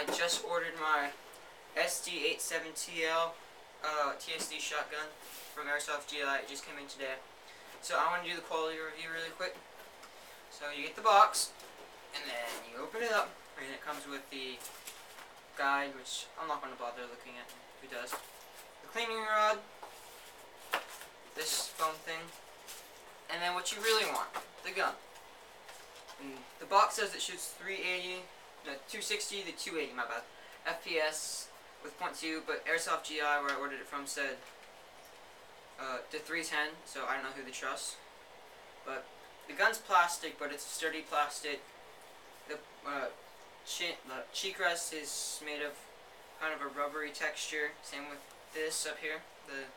I just ordered my SD87TL uh, TSD shotgun from Airsoft GI. It just came in today. So I want to do the quality review really quick. So you get the box, and then you open it up, and it comes with the guide, which I'm not going to bother looking at. Who does? The cleaning rod, this foam thing, and then what you really want, the gun. And the box says it shoots 380, no, 260 the 280, my bad, FPS with .2, but Airsoft GI, where I ordered it from, said uh, to 310, so I don't know who to trust. But the gun's plastic, but it's a sturdy plastic. The uh, chi the cheek rest is made of kind of a rubbery texture. Same with this up here, the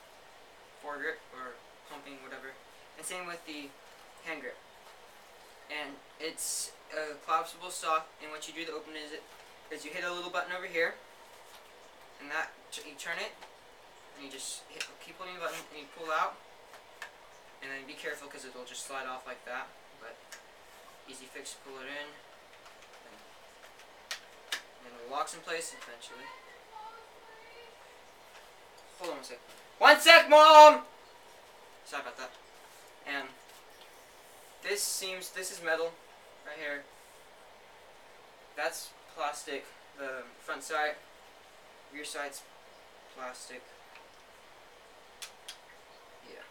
foregrip or pumping, whatever. And same with the hand grip. It's a collapsible stock, and what you do to open is it is you hit a little button over here, and that you turn it, and you just hit, keep holding the button, and you pull out, and then be careful because it'll just slide off like that. But easy fix, pull it in, and, and it locks in place eventually. Hold on one sec. One sec, mom. Sorry about that. And this seems this is metal right here. That's plastic. The front side, rear side's plastic. Yeah.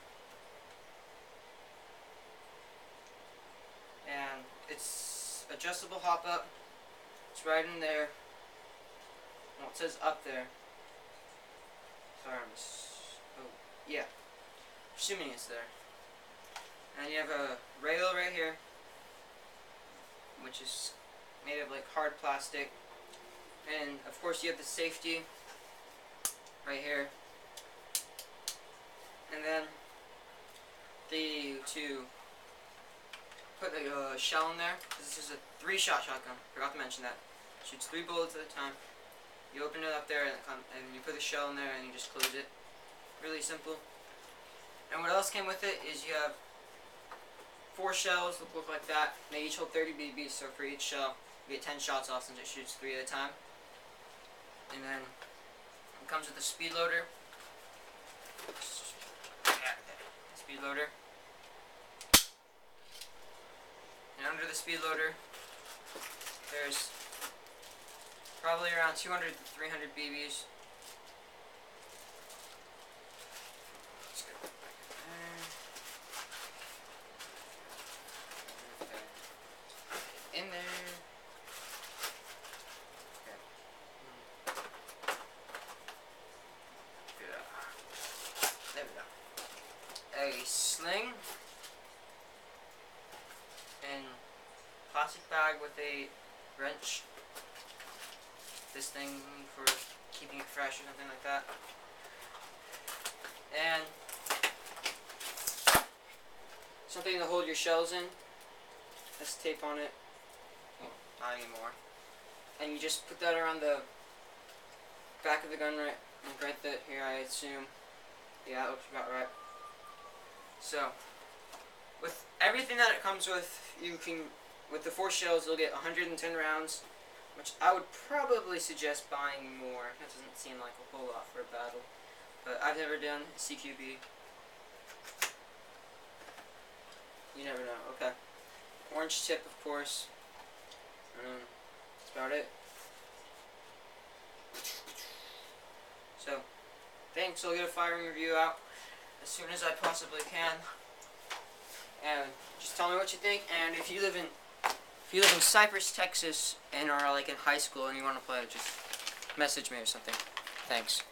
And it's adjustable hop up. It's right in there. Well, it says up there. Sorry, I'm oh, yeah. Assuming it's there. And you have a rail right here, which is made of like hard plastic. And of course you have the safety right here. And then the to put a uh, shell in there. This is a three-shot shotgun. Forgot to mention that. Shoots three bullets at a time. You open it up there and, and you put the shell in there and you just close it. Really simple. And what else came with it is you have four shells look like that. They each hold 30 BBs, so for each shell, you get 10 shots off since it shoots three at a time. And then it comes with a speed loader. Speed loader. And under the speed loader, there's probably around 200 to 300 BBs. in there. There we go. A sling and plastic bag with a wrench. This thing for keeping it fresh or something like that. And something to hold your shells in. Let's tape on it not anymore. And you just put that around the back of the gun right, and right there, here I assume. Yeah, that looks about right. So, with everything that it comes with, you can, with the four shells, you'll get 110 rounds, which I would probably suggest buying more. That doesn't seem like a whole lot for a battle. But I've never done CQB. You never know. Okay. Orange tip, of course. Um, that's about it. So, thanks. I'll get a firing review out as soon as I possibly can. And just tell me what you think. And if you live in if you live in Cypress, Texas, and are like in high school and you want to play, just message me or something. Thanks.